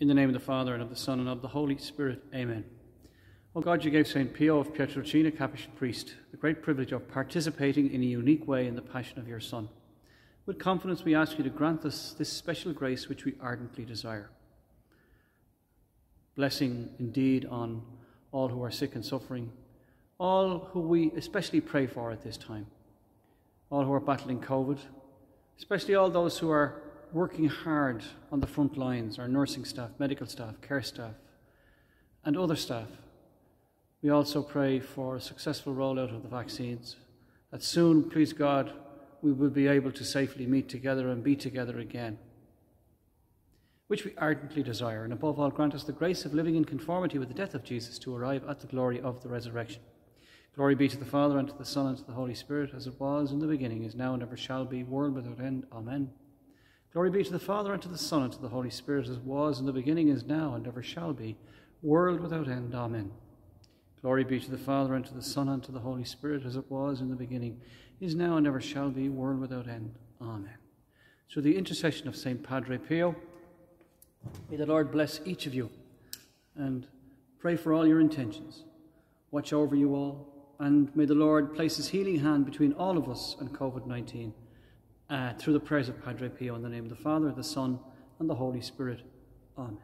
In the name of the Father, and of the Son, and of the Holy Spirit. Amen. O God, you gave St. Pio of Pietrelcina, Capuchin priest, the great privilege of participating in a unique way in the passion of your Son. With confidence, we ask you to grant us this special grace which we ardently desire. Blessing indeed on all who are sick and suffering, all who we especially pray for at this time, all who are battling COVID, especially all those who are working hard on the front lines, our nursing staff, medical staff, care staff, and other staff. We also pray for a successful rollout of the vaccines, that soon, please God, we will be able to safely meet together and be together again, which we ardently desire, and above all, grant us the grace of living in conformity with the death of Jesus to arrive at the glory of the resurrection. Glory be to the Father, and to the Son, and to the Holy Spirit, as it was in the beginning, is now, and ever shall be, world without end. Amen. Glory be to the Father, and to the Son, and to the Holy Spirit, as was in the beginning, is now, and ever shall be, world without end. Amen. Glory be to the Father, and to the Son, and to the Holy Spirit, as it was in the beginning, is now, and ever shall be, world without end. Amen. Through the intercession of St. Padre Pio, may the Lord bless each of you, and pray for all your intentions. Watch over you all, and may the Lord place his healing hand between all of us and COVID 19 uh, through the prayers of Padre Pio in the name of the Father, the Son, and the Holy Spirit. Amen.